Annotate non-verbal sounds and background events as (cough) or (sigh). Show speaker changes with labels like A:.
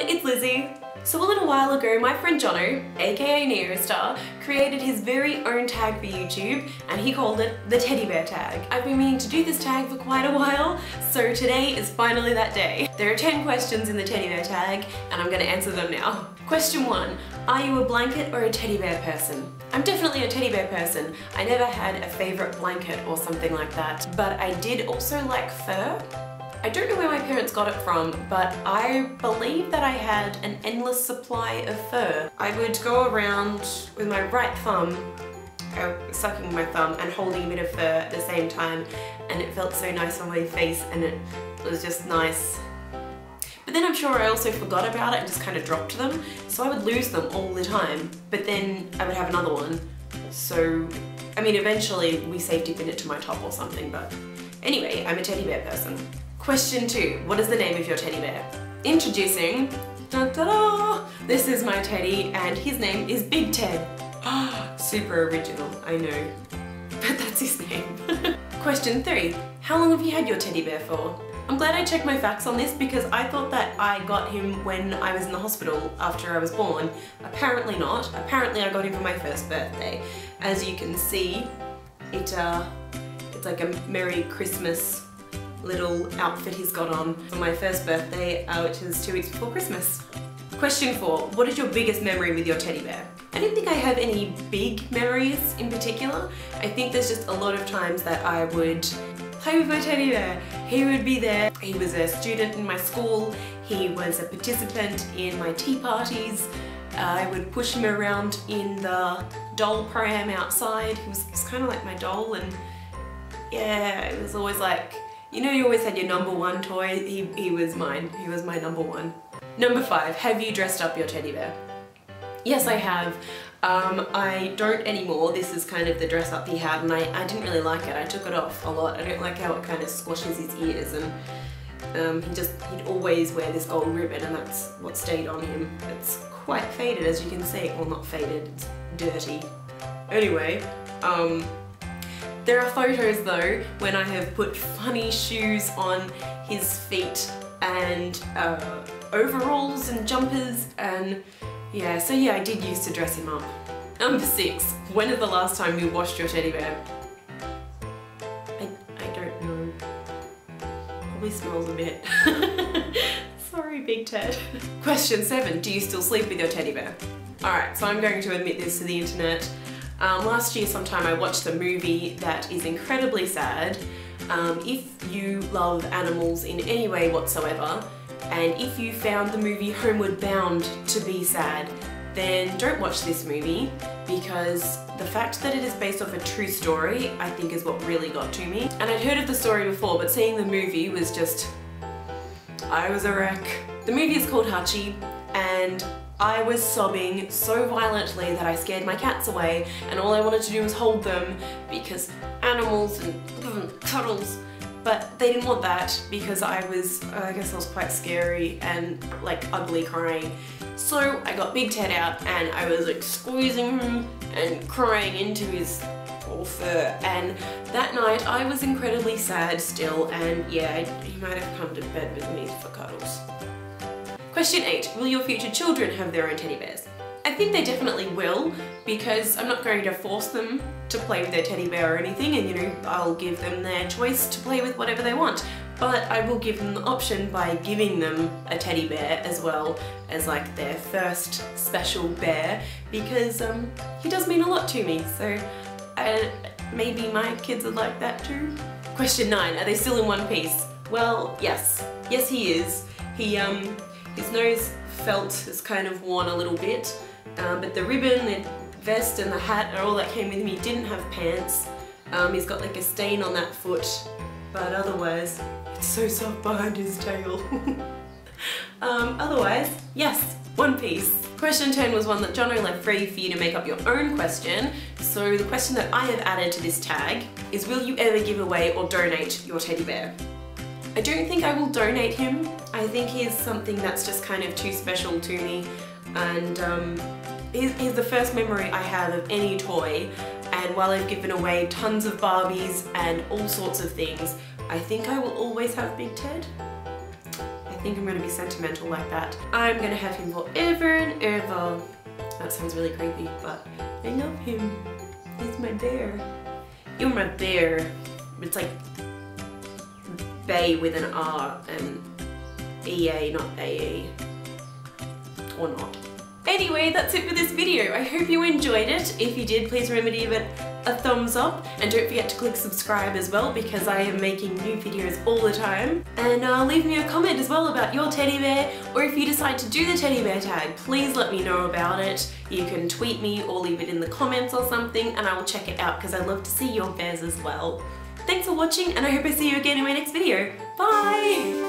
A: everyone, it's Lizzie. So a little while ago, my friend Johno, aka Neostar, created his very own tag for YouTube and he called it the teddy bear tag. I've been meaning to do this tag for quite a while, so today is finally that day. There are 10 questions in the teddy bear tag and I'm gonna answer them now. Question one, are you a blanket or a teddy bear person? I'm definitely a teddy bear person. I never had a favorite blanket or something like that, but I did also like fur. I don't know where my parents got it from, but I believe that I had an endless supply of fur. I would go around with my right thumb, uh, sucking my thumb and holding a bit of fur at the same time, and it felt so nice on my face and it was just nice. But then I'm sure I also forgot about it and just kind of dropped them, so I would lose them all the time, but then I would have another one. So, I mean, eventually we safety pin it to my top or something, but anyway, I'm a teddy bear person. Question two, what is the name of your teddy bear? Introducing, da da da, this is my teddy and his name is Big Ted. (gasps) Super original, I know, but that's his name. (laughs) Question three, how long have you had your teddy bear for? I'm glad I checked my facts on this because I thought that I got him when I was in the hospital after I was born. Apparently not. Apparently I got him for my first birthday. As you can see, it uh, it's like a Merry Christmas little outfit he's got on for my first birthday, uh, which is two weeks before Christmas. Question four, what is your biggest memory with your teddy bear? I don't think I have any big memories in particular. I think there's just a lot of times that I would play with my teddy bear. He would be there. He was a student in my school. He was a participant in my tea parties. I would push him around in the doll pram outside. He was, was kind of like my doll and yeah, it was always like you know you always had your number one toy? He, he was mine. He was my number one. Number five, have you dressed up your teddy bear? Yes, I have. Um, I don't anymore. This is kind of the dress up he had and I, I didn't really like it. I took it off a lot. I don't like how it kind of squashes his ears and um, he just, he'd always wear this gold ribbon and that's what stayed on him. It's quite faded as you can see. Well, not faded, it's dirty. Anyway, um, there are photos though when I have put funny shoes on his feet and uh, overalls and jumpers and yeah, so yeah, I did used to dress him up. Number six, when is the last time you washed your teddy bear? I, I don't know. Probably smells a bit. (laughs) Sorry, Big Ted. (laughs) Question seven, do you still sleep with your teddy bear? Alright, so I'm going to admit this to the internet. Um, last year sometime I watched a movie that is incredibly sad. Um, if you love animals in any way whatsoever, and if you found the movie Homeward Bound to be sad, then don't watch this movie because the fact that it is based off a true story I think is what really got to me. And I'd heard of the story before but seeing the movie was just... I was a wreck. The movie is called Hachi and I was sobbing so violently that I scared my cats away and all I wanted to do was hold them because animals and cuddles but they didn't want that because I was, oh, I guess I was quite scary and like ugly crying. So I got Big Ted out and I was like squeezing him and crying into his poor fur and that night I was incredibly sad still and yeah, he might have come to bed with me for cuddles. Question 8. Will your future children have their own teddy bears? I think they definitely will because I'm not going to force them to play with their teddy bear or anything and you know I'll give them their choice to play with whatever they want but I will give them the option by giving them a teddy bear as well as like their first special bear because um, he does mean a lot to me so I, maybe my kids would like that too. Question 9. Are they still in one piece? Well yes. Yes he is. He um his nose felt is kind of worn a little bit, um, but the ribbon, the vest and the hat are all that came with him. He didn't have pants. Um, he's got like a stain on that foot, but otherwise, it's so soft behind his tail. (laughs) um, otherwise, yes, one piece. Question 10 was one that Johno left free for you to make up your own question. So the question that I have added to this tag is will you ever give away or donate your teddy bear? I don't think I will donate him. I think he is something that's just kind of too special to me and um, he's, he's the first memory I have of any toy and while I've given away tons of Barbies and all sorts of things, I think I will always have Big Ted. I think I'm gonna be sentimental like that. I'm gonna have him forever and ever. That sounds really creepy, but I love him. He's my bear. You're my bear. It's like bay with an R and EA, not AE. Or not. Anyway, that's it for this video. I hope you enjoyed it. If you did, please remember to give it a thumbs up and don't forget to click subscribe as well because I am making new videos all the time. And uh, leave me a comment as well about your teddy bear or if you decide to do the teddy bear tag, please let me know about it. You can tweet me or leave it in the comments or something and I will check it out because I love to see your bears as well. Watching and I hope I see you again in my next video. Bye!